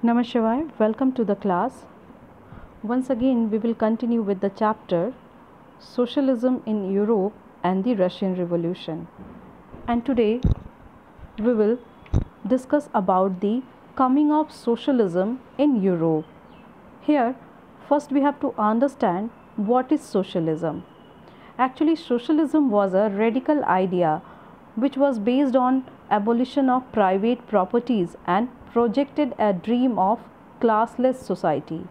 Namah welcome to the class. Once again, we will continue with the chapter Socialism in Europe and the Russian Revolution. And today, we will discuss about the coming of socialism in Europe. Here, first we have to understand what is socialism. Actually, socialism was a radical idea which was based on abolition of private properties and projected a dream of classless society.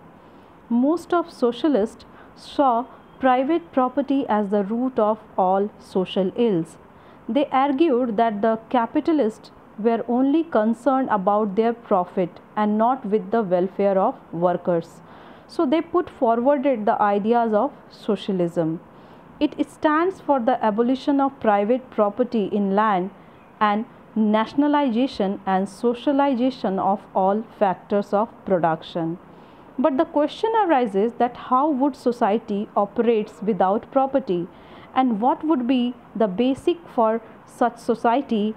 Most of socialists saw private property as the root of all social ills. They argued that the capitalists were only concerned about their profit and not with the welfare of workers. So they put forwarded the ideas of socialism. It stands for the abolition of private property in land and nationalization and socialization of all factors of production. But the question arises that how would society operates without property and what would be the basic for such society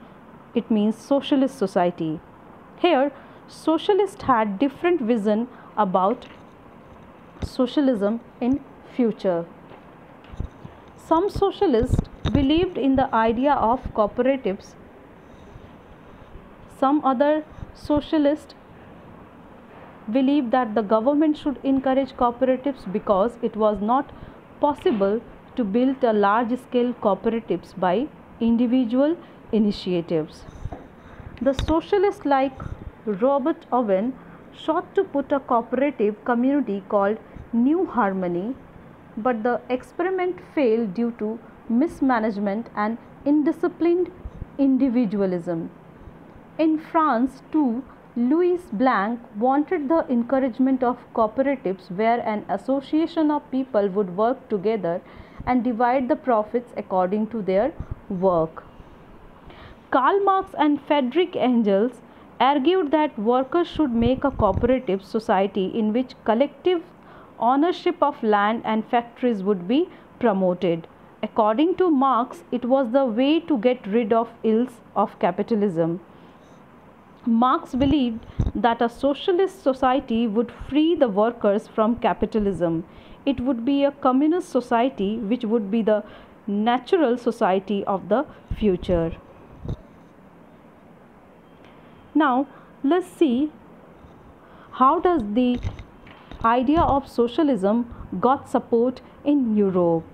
it means socialist society. Here socialists had different vision about socialism in future. Some socialists believed in the idea of cooperatives. Some other socialists believed that the government should encourage cooperatives because it was not possible to build a large scale cooperatives by individual initiatives. The socialists like Robert Owen sought to put a cooperative community called New Harmony, but the experiment failed due to mismanagement and indisciplined individualism. In France, too, Louis Blanc wanted the encouragement of cooperatives where an association of people would work together and divide the profits according to their work. Karl Marx and Friedrich Engels argued that workers should make a cooperative society in which collective ownership of land and factories would be promoted. According to Marx, it was the way to get rid of ills of capitalism. Marx believed that a socialist society would free the workers from capitalism. It would be a communist society which would be the natural society of the future. Now let's see how does the idea of socialism got support in Europe.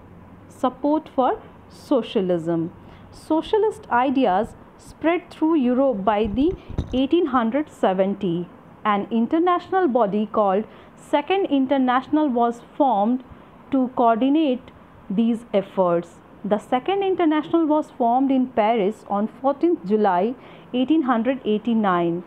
Support for socialism. Socialist ideas spread through Europe by the 1870. An international body called Second International was formed to coordinate these efforts. The Second International was formed in Paris on 14th July 1889.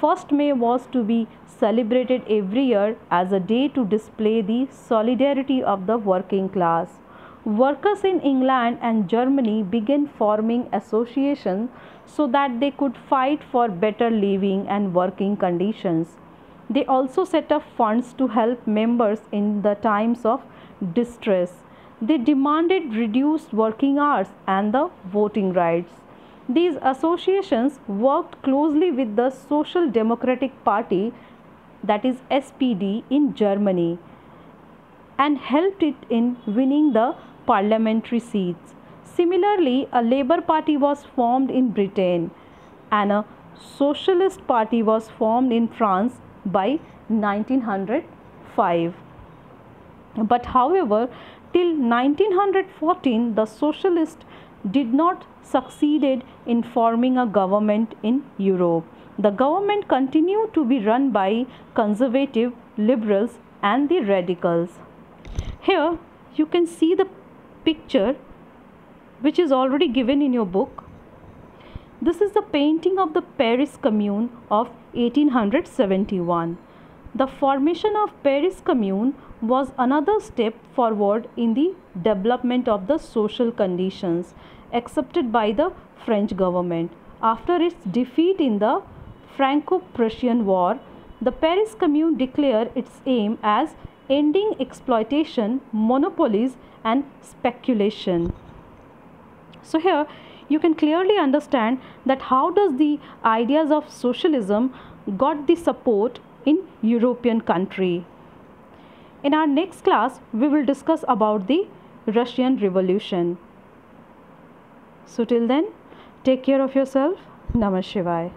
1st May was to be celebrated every year as a day to display the solidarity of the working class. Workers in England and Germany began forming associations so that they could fight for better living and working conditions. They also set up funds to help members in the times of distress. They demanded reduced working hours and the voting rights. These associations worked closely with the Social Democratic Party, that is SPD, in Germany and helped it in winning the parliamentary seats. Similarly, a Labour Party was formed in Britain and a Socialist Party was formed in France by 1905. But however, till 1914 the socialists did not succeeded in forming a government in Europe. The government continued to be run by conservative liberals and the radicals. Here you can see the picture which is already given in your book. This is the painting of the Paris Commune of 1871. The formation of Paris Commune was another step forward in the development of the social conditions accepted by the French government. After its defeat in the Franco-Prussian War, the Paris Commune declared its aim as ending exploitation, monopolies and speculation. So here you can clearly understand that how does the ideas of socialism got the support in European country. In our next class, we will discuss about the Russian Revolution. So till then, take care of yourself. Shivaya.